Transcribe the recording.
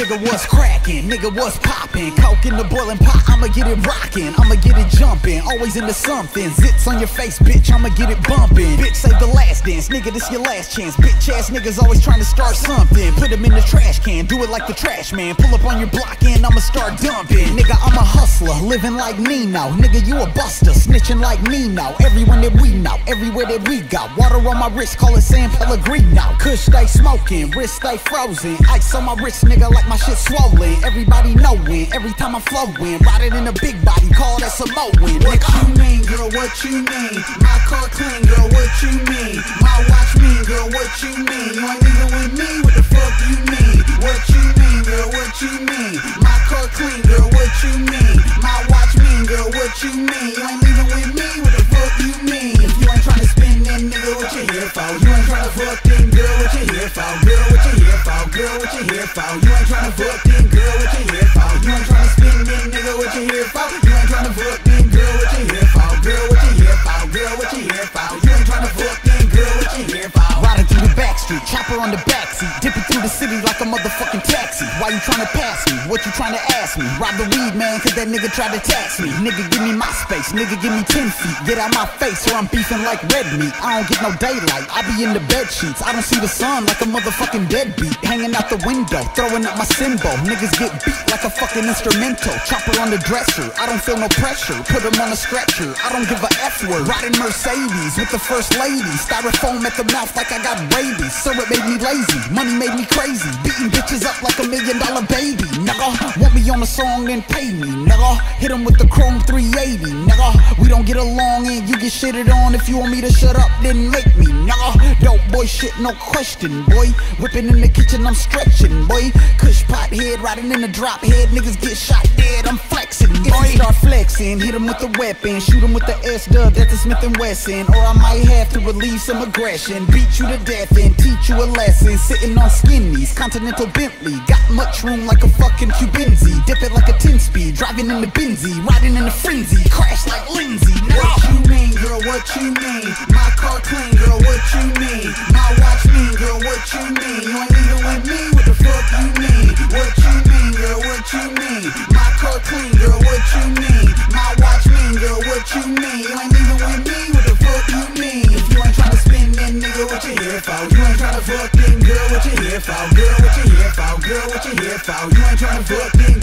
Nigga what's cracking, nigga what's popping. Coke in the boiling pot, I'ma get it rocking. I'ma get it jumping, always into something. Zits on your face, bitch, I'ma get it bumping. Bitch, save the last dance, nigga, this your last chance. Bitch ass niggas always trying to start something. Put them in the trash can, do it like the trash man. Pull up on your block and I'ma start dumping. Nigga, I'm a hustler, living like me now. Nigga, you a buster, snitching like me now. Everyone that we know, everywhere that we go. Water on my wrist, call it San Pellegrino. Kush stay smoking, wrist stay frozen. Ice on my wrist, nigga, like my shit swollen. Everybody knowin', every time I'm flowing. Riding in a big body, call that Samoan. What you mean, girl? What you mean? My car clean, girl. What you mean? My watch mean, girl. What you mean? You ain't even with me. What the fuck you mean? What you mean, girl? What you mean? My car clean, girl. What you mean? My watch mean, girl. What you mean? You ain't ain't tryna fuck, then girl, what you here for? Girl, what you here for? Girl, what you here for? You ain't tryna fuck, then girl, what you here for? You ain't tryna spin, then nigga, what you here for? You ain't tryna fuck, then girl, what you here for? Girl, what you here for? Girl, what you here for? You ain't tryna fuck, then girl, what you here for? Riding through the back street, chopper on the backseat, dipping through the city like a motherfucking taxi. Why you tryna pass me? What you tryna ask me? Rob the weed man, cause that nigga tried to tax me. Nigga, give me my space, nigga, give me 10 feet. Get out my face or I'm beefing like red meat. I don't get no daylight, I be in the bed sheets. I don't see the sun like a motherfucking deadbeat. Hanging out the window, throwing up my symbol. Niggas get beat like a fucking instrumental. Chopper on the dresser, I don't feel no pressure. Put him on a stretcher, I don't give a F word. Riding Mercedes with the first lady. Styrofoam at the mouth like I got rabies. So it made me lazy, money made me crazy. Beating bitches up like a million dollar baby. A song, then pay me. Nigga, hit him with the chrome 380. Nigga, we don't get along and you get shitted on. If you want me to shut up, then make me. Nigga, dope boy shit, no question, boy. Whipping in the kitchen, I'm stretching, boy. Kush pot head, riding in the drop head. Niggas get shot dead, I'm flexing, boy. Start flexing, hit him with the weapon. Shoot him with the S dub, that's a Smith and Wesson. Or I might have to relieve some aggression. Beat you to death and teach you a lesson. Sitting on skinnies, Continental Bentley. Got much room like a fucking Cubanzi. Dip it like a 10 speed, driving in the Benzie. Riding in a frenzy, crash like Lindsay. What you mean, girl? What you mean? My car clean, girl. What you mean? My watch mean, girl. What you mean? You ain't even with me. What the fuck you mean? What you mean, girl? What you mean? My car clean, girl. What you mean? My watch mean, girl. What you mean? You ain't even with me. What the fuck you mean? If you ain't tryna spin, then nigga, what you here for? You ain't tryna fuck, then girl, what you here for? Girl, what you here for? Girl, what you here for? You ain't tryna fuck, then